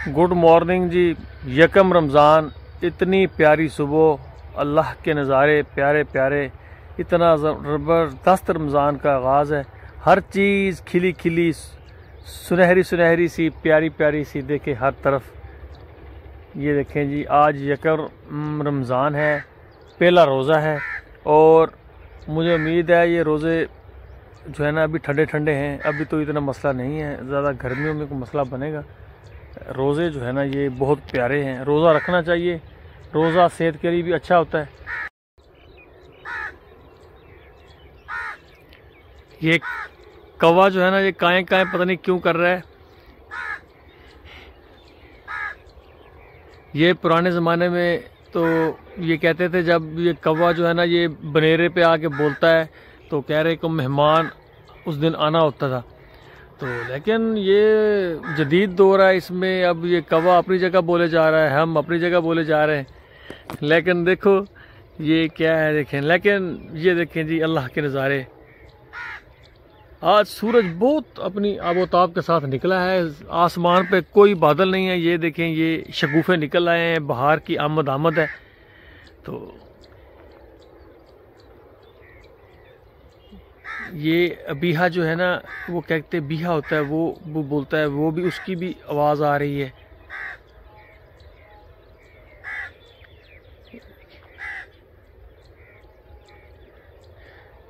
Good morning जी, यकम रमज़ान, इतनी प्यारी सुबह, अल्लाह के नज़ारे, प्यारे प्यारे, इतना ज़बरदस्त रमज़ान का आगाज़ है। हर चीज़ खिली खिली सुनहरी सुनहरी सी, प्यारी प्यारी सी देखे हर तरफ़। ये देखें जी, आज यकम रमज़ान है, पहला रोज़ा है और मुझे उम्मीद है ये रोज़े जो है ना, अभी ठंडे ठंडे हैं। अभी तो इतना मसला नहीं है, ज़्यादा गर्मियों में कोई मसला बनेगा। रोज़े जो है ना, ये बहुत प्यारे हैं। रोज़ा रखना चाहिए। रोज़ा सेहत के लिए भी अच्छा होता है। ये कौवा जो है ना, ये काएँ काएँ पता नहीं क्यों कर रहा है। ये पुराने ज़माने में तो ये कहते थे, जब ये कौवा जो है ना, ये बनेरे पे आके बोलता है तो कह रहे को मेहमान उस दिन आना होता था। तो लेकिन ये जदीद दौर है इसमें, अब ये कवा अपनी जगह बोले जा रहा है, हम अपनी जगह बोले जा रहे हैं। लेकिन देखो, ये क्या है देखें, लेकिन ये देखें जी, अल्लाह के नज़ारे। आज सूरज बहुत अपनी आबोताब के साथ निकला है, आसमान पे कोई बादल नहीं है, ये देखें, ये शगुफे निकल आए हैं, बाहर की आमद आमद है। तो ये बीहा जो है ना, वो कहते बीहा होता है, वो वो बोलता है, वो भी, उसकी भी आवाज़ आ रही है।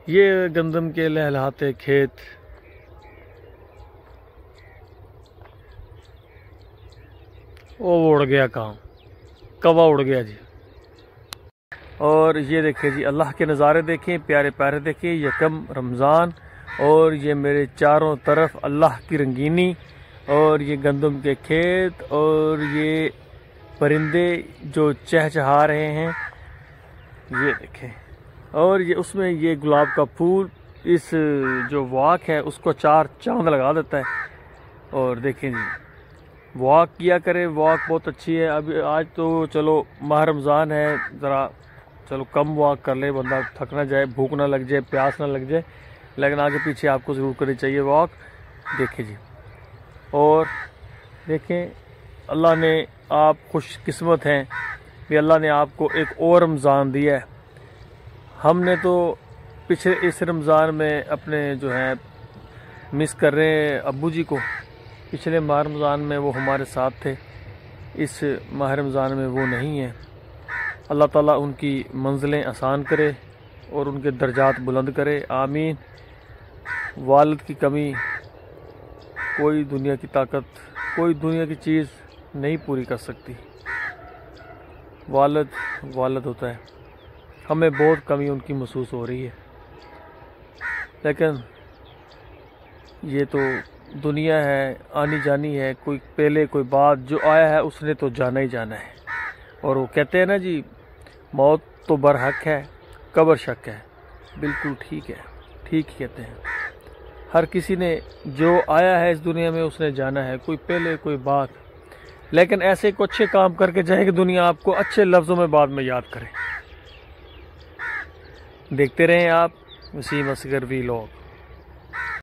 ये गंदम के लहलाते खेत। वो उड़ गया काम। कवा उड़ गया जी? और ये देखें जी, अल्लाह के नज़ारे देखें, प्यारे प्यारे देखें यकम रमज़ान और ये मेरे चारों तरफ़ अल्लाह की रंगीनी और ये गंदम के खेत और ये परिंदे जो चहचहा रहे हैं, ये देखें। और ये उसमें ये गुलाब का फूल, इस जो वाक है, उसको चार चाँद लगा देता है। और देखें जी, वॉक किया करें, वॉक बहुत अच्छी है। अभी आज तो चलो, माह रमज़ान है, ज़रा चलो कम वॉक कर ले, बंदा थक ना जाए, भूख ना लग जाए, प्यास ना लग जाए, लेकिन आगे पीछे आपको ज़रूर करनी चाहिए वॉक देखें जी। और देखें, अल्लाह ने आप खुश किस्मत हैं कि अल्लाह ने आपको एक और रमज़ान दिया है। हमने तो पिछले इस रमज़ान में अपने जो है मिस कर रहे हैं अबू जी को। पिछले माह रमज़ान में वो हमारे साथ थे, इस माह रमज़ान में वो नहीं है। अल्लाह ताला उनकी मंजिलें आसान करे और उनके दर्जात बुलंद करे। आमीन। वालद की कमी कोई दुनिया की ताकत, कोई दुनिया की चीज़ नहीं पूरी कर सकती। वालद वालद होता है। हमें बहुत कमी उनकी महसूस हो रही है। लेकिन ये तो दुनिया है आनी जानी है, कोई पहले, कोई बात जो आया है, उसने तो जाना ही जाना है। और वो कहते हैं ना जी मौत तो बरहक है, कबर शक है। बिल्कुल ठीक है, ठीक कहते हैं। हर किसी ने जो आया है इस दुनिया में उसने जाना है, कोई पहले, कोई बात लेकिन ऐसे को अच्छे काम करके जाए कि दुनिया, आपको अच्छे लफ्ज़ों में बाद में याद करे। देखते रहें आप वसीम असगर वी लोग।